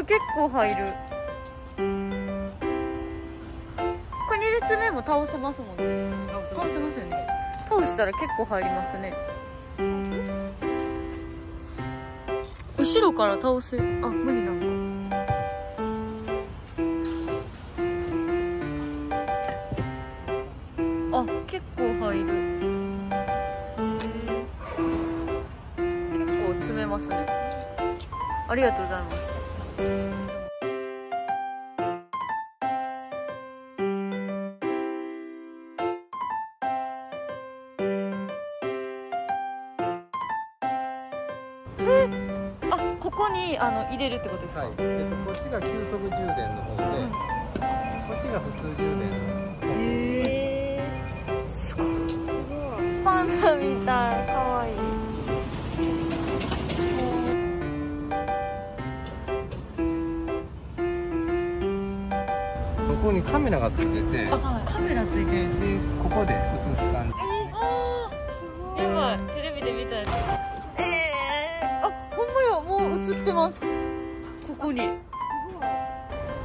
意外と結構入る。これ2列目も倒せますもんね。倒せますよね。倒したら結構入りますね。後ろから倒せ。あ無理なんかあ結構入る。結構詰めますね。ありがとうございます。ここにあの入れるってことですか、はい、えっと、こっちが急速充電の方で、こっちが普通充電の方へえすごい。パンダみたい。かわいい。ここにカメラがついててあカメラつい。てるここで映す感じてます？ここに。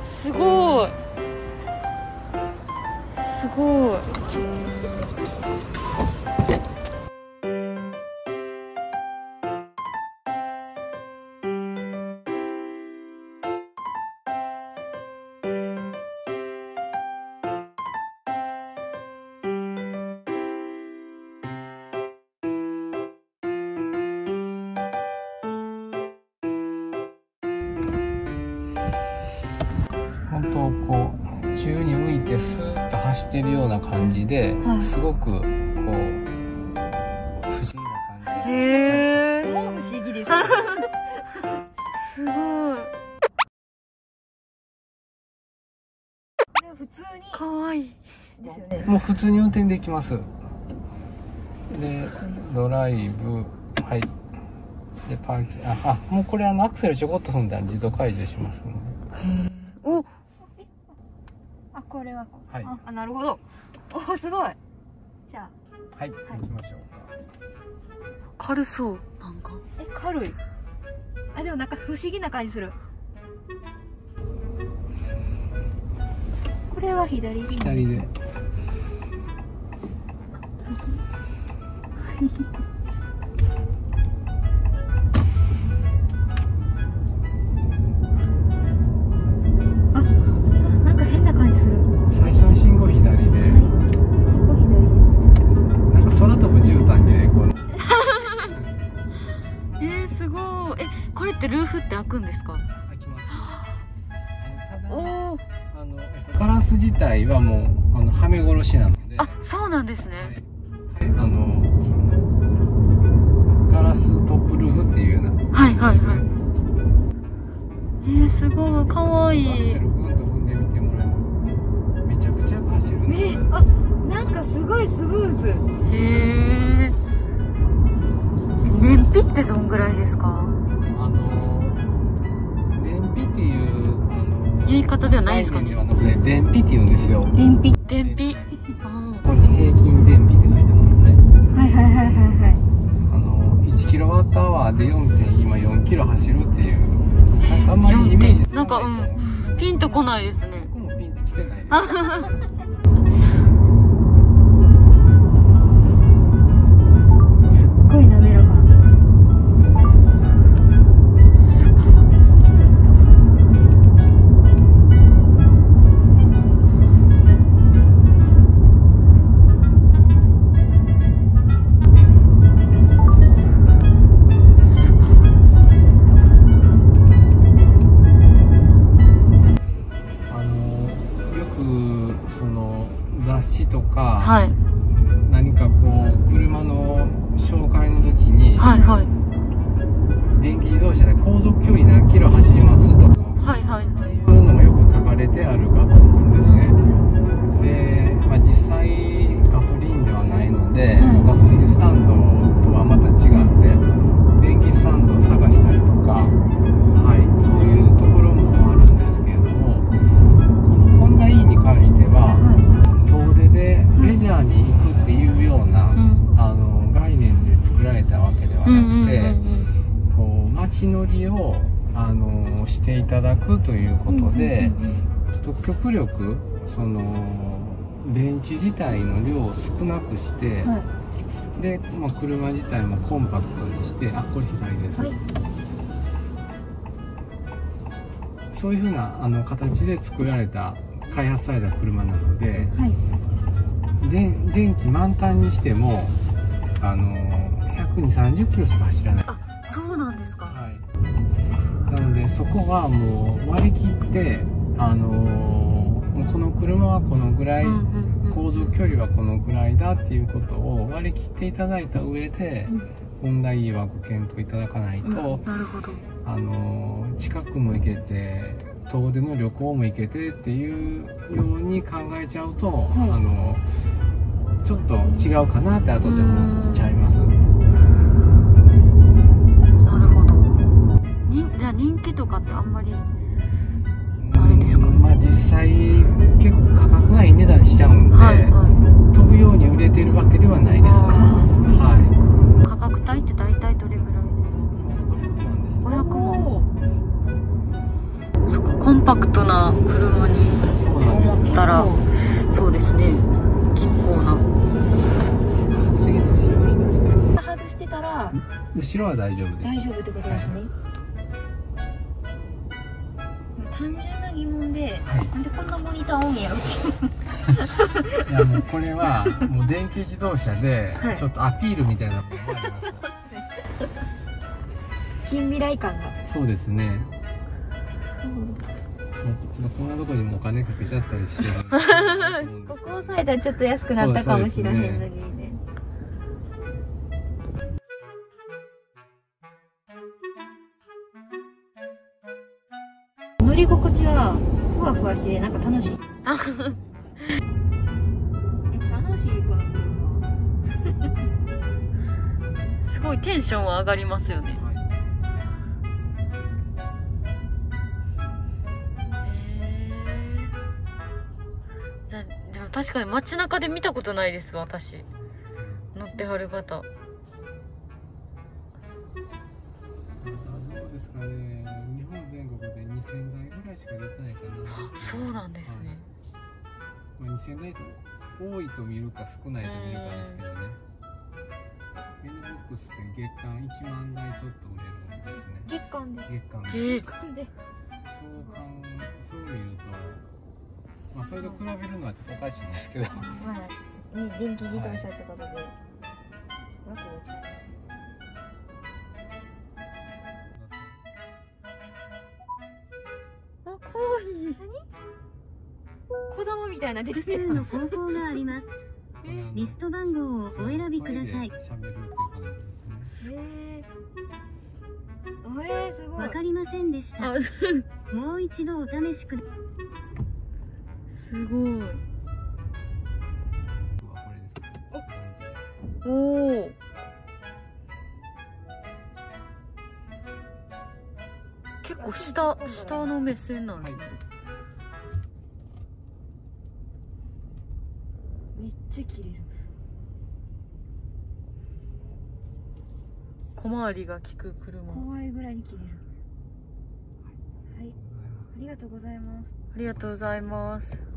すごい。すごい宙に浮いてスーッと走ってるような感じで、はい。すごくこう不思議な感じ。でへえもう不思議です。すごい。これは普通に。かわいいですよね。もう普通に運転できます。でドライブはい。でパーキング。ああもうこれあのアクセルちょこっと踏んだら自動解除しますので。おあ、これは。はいあ、あなるほど。お、すごい。じゃあ、はい、行きましょう軽そうなんかえ、軽い。あ、でもなんか不思議な感じする。これは左に。左で ってルーフって開くんですか？開きます。あのただおおあのえっとガラス自体はもうあのはめ殺しなので。あそうなんですはい。ねはいあのガラストップルーフっていうような。はいはいはい。えー、すごいかわいい。めちゃくちゃ走るのえ、あ、なんかすごいスムーズ。へえ燃費ってどんぐらいですか？言い方ではないですかね。はなくて電費っていうんですよ。電費。燃費あここに平均電費って書いてますね。はいはいはいはいはい。あの1キロワットアワーで 4. 今4キロ走るっていう。なんかあんまりイメージない。と思うーピンとこないですね。僕もピンときてない 乗りをあのしていただくということで、ちょっと極力その電池自体の量を少なくして、はい。で、まあ、車自体もコンパクトにしてあこれ左です、はい。そういうふうなあの形で作られた開発された車なのではい。で電気満タンにしてもあの12030キロしか走らない、あそうなんですか。はい、なのでそこはもう割り切ってあのもうこの車はこのぐらい、うんうんうん。航続距離はこのぐらいだっていうことを割り切っていただいた上で、うん。ホンダ E はご検討いただかないと、なるほど。あの近くも行けて遠出の旅行も行けてっていうように考えちゃうと、い。あのちょっと違うかなって後で思っちゃいます。にじゃあ人気とかってあんまりあれですか？うんまあ実際結構価格がいい値段しちゃうんで、はいは飛ぶように売れてるわけではないです。あーそうはい。い価格帯って大体どれぐらい？500万。そっかコンパクトな車にそうなんです思ったらそうですね。結構な。次のシーンは左です外してたら後ろは大丈夫です大丈夫ってことですね単純な疑問ではい。なんでこんなモニターオンやろって。いやもうこれはもう電気自動車ではい。ちょっとアピールみたいな。のもあります、近未来感が。そうですね。そうちょっとこんなとこにもお金かけちゃったりして ここ押さえたらちょっと安くなったかもしれへんのにね乗り心地はふわふわしてなんか楽しい。え楽しいこの車すごいテンションは上がりますよね。はい。へえじゃあでも確かに街中で見たことないです私。乗ってはる方そうなんですね。まあ、2000台と多いと見るか少ないと見るかですけどね。NBOX って月間1万台ちょっと売れるんですね。月間で？月間で。え月間で。そうかんそう見るとまあそれと比べるのはちょっとおかしいんですけど。まだね電気自動車ってことで、ワクみたいな。出てきた複数の方法があります。えリスト番号をお選びください。えー、えー、すごい。わかりませんでした。あもう一度お試しくだすごい。おお結構下下の目線なんですね、めっちゃ切れる。小回りが利く車。怖いぐらいに切れる。はい。ありがとうございます。ありがとうございます